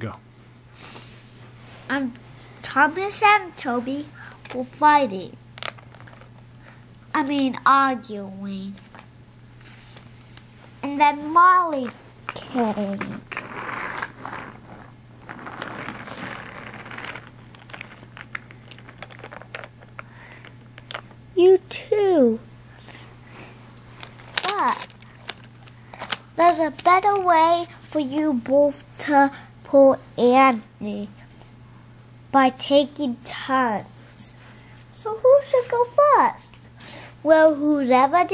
Go. Um, Thomas and Toby were fighting. I mean, arguing. And then Molly came. You too. But there's a better way for you both to Andy by taking turns. So who should go first? Well, who's ever